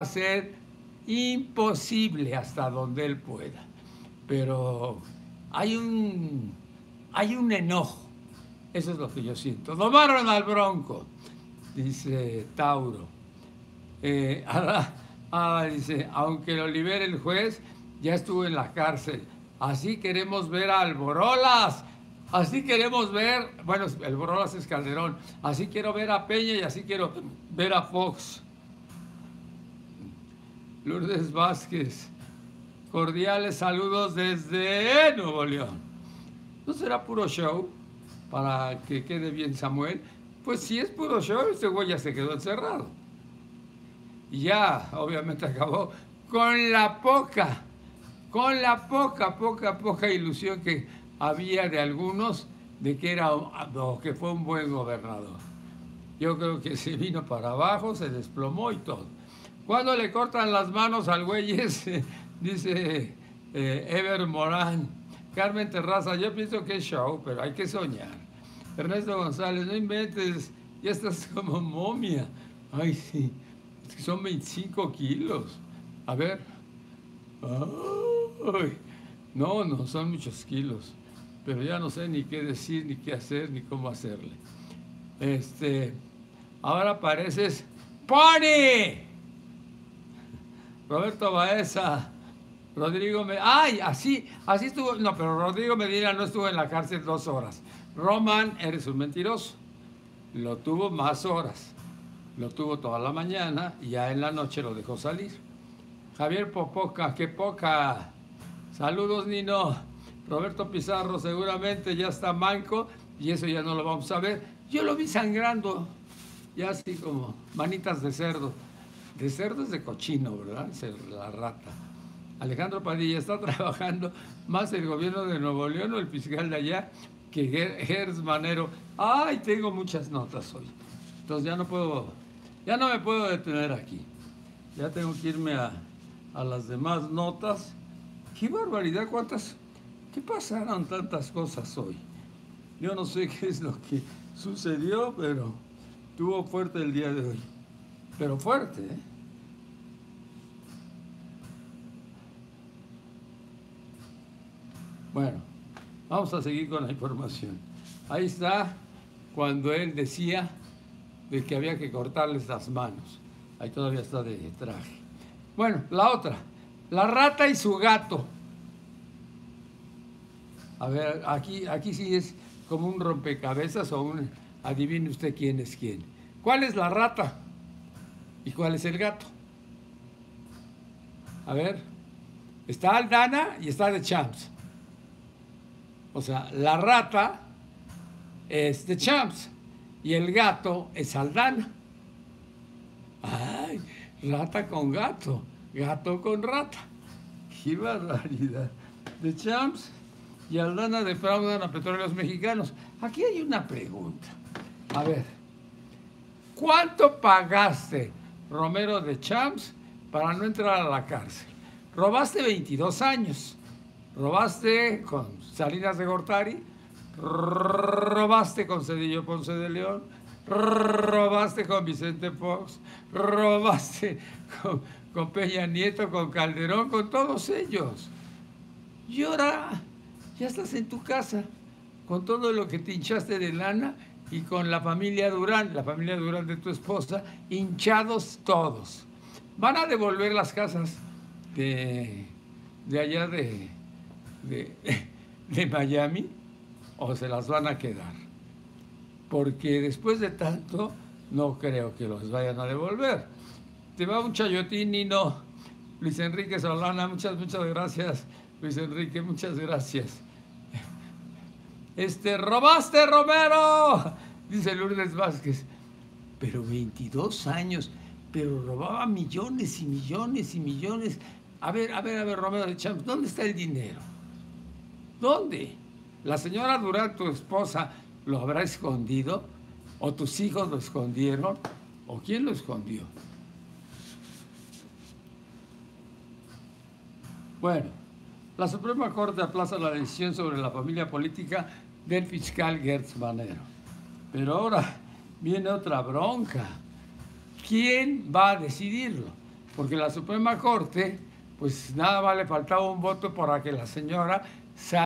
a ser imposible hasta donde él pueda. Pero hay un, hay un enojo. Eso es lo que yo siento. Domaron al bronco, dice Tauro. Eh, dice, aunque lo libere el juez, ya estuvo en la cárcel. Así queremos ver a Alborolas. Así queremos ver, bueno, el Borolas es Calderón. Así quiero ver a Peña y así quiero ver a Fox. Lourdes Vázquez. Cordiales saludos desde Nuevo León. ¿No será puro show para que quede bien Samuel? Pues si es puro show, este güey ya se quedó encerrado. Ya, obviamente acabó con la poca, con la poca, poca, poca ilusión que había de algunos de que era que fue un buen gobernador. Yo creo que se vino para abajo, se desplomó y todo. Cuando le cortan las manos al güey? Dice eh, Ever Morán. Carmen Terraza, yo pienso que es show, pero hay que soñar. Ernesto González, no inventes, ya estás como momia. Ay, sí, son 25 kilos. A ver. No, no, son muchos kilos. Pero ya no sé ni qué decir, ni qué hacer, ni cómo hacerle. Este, ahora pareces ¡Pony! Roberto Baeza, Rodrigo Medina, ay, así, así estuvo, no, pero Rodrigo Medina no estuvo en la cárcel dos horas. Roman, eres un mentiroso. Lo tuvo más horas. Lo tuvo toda la mañana y ya en la noche lo dejó salir. Javier Popoca, qué poca. Saludos, Nino. Roberto Pizarro seguramente ya está manco y eso ya no lo vamos a ver. Yo lo vi sangrando, ya así como manitas de cerdo de cerdos de cochino, ¿verdad? La rata. Alejandro Padilla está trabajando más el gobierno de Nuevo León o el fiscal de allá que Gers Manero. Ay, tengo muchas notas hoy. Entonces ya no puedo, ya no me puedo detener aquí. Ya tengo que irme a, a las demás notas. ¡Qué barbaridad! ¿Cuántas? ¿Qué pasaron tantas cosas hoy? Yo no sé qué es lo que sucedió, pero estuvo fuerte el día de hoy. Pero fuerte, ¿eh? Bueno, vamos a seguir con la información. Ahí está cuando él decía de que había que cortarles las manos. Ahí todavía está de traje. Bueno, la otra, la rata y su gato. A ver, aquí, aquí sí es como un rompecabezas o un, adivine usted quién es quién. ¿Cuál es la rata? ¿Y cuál es el gato? A ver, está Aldana y está de Champs. O sea, la rata es de Champs y el gato es Aldana. Ay, rata con gato, gato con rata. ¡Qué barbaridad! De Champs y Aldana defraudan a petróleos mexicanos. Aquí hay una pregunta. A ver, ¿cuánto pagaste, Romero de Champs, para no entrar a la cárcel? Robaste 22 años. Robaste con Salinas de Gortari, robaste con Cedillo Ponce de León, robaste con Vicente Fox, robaste con, Peña Nieto, con Calderón, con todos ellos. Y ahora ya estás en tu casa con todo lo que te hinchaste de lana y con la familia Durán, la familia Durán de tu esposa, hinchados todos. Van a devolver las casas de, de allá de, de de Miami o se las van a quedar. Porque después de tanto, no creo que los vayan a devolver. Te va un chayotín y no. Luis Enrique Solana, muchas, muchas gracias. Luis Enrique, muchas gracias. Este, robaste, Romero, dice Lourdes Vázquez. Pero 22 años, pero robaba millones y millones y millones. A ver, a ver, a ver, Romero ¿dónde está el dinero? ¿Dónde? ¿La señora Durán, tu esposa, lo habrá escondido? ¿O tus hijos lo escondieron? ¿O quién lo escondió? Bueno, la Suprema Corte aplaza la decisión sobre la familia política del fiscal Gertz Manero. Pero ahora viene otra bronca. ¿Quién va a decidirlo? porque la Suprema Corte, pues nada más le faltaba un voto para que la señora